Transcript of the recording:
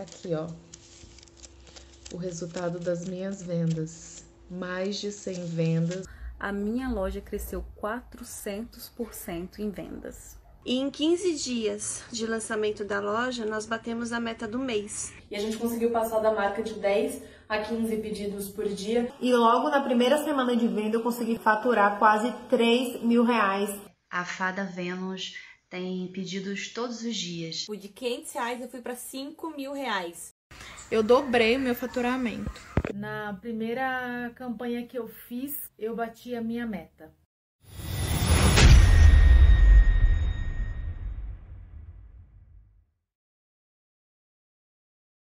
aqui, ó, o resultado das minhas vendas. Mais de 100 vendas. A minha loja cresceu 400% em vendas. E em 15 dias de lançamento da loja, nós batemos a meta do mês. E a gente conseguiu passar da marca de 10 a 15 pedidos por dia. E logo na primeira semana de venda eu consegui faturar quase 3 mil reais. A Fada Vênus tem pedidos todos os dias. De 500 reais eu fui para 5 mil reais. Eu dobrei o meu faturamento. Na primeira campanha que eu fiz, eu bati a minha meta.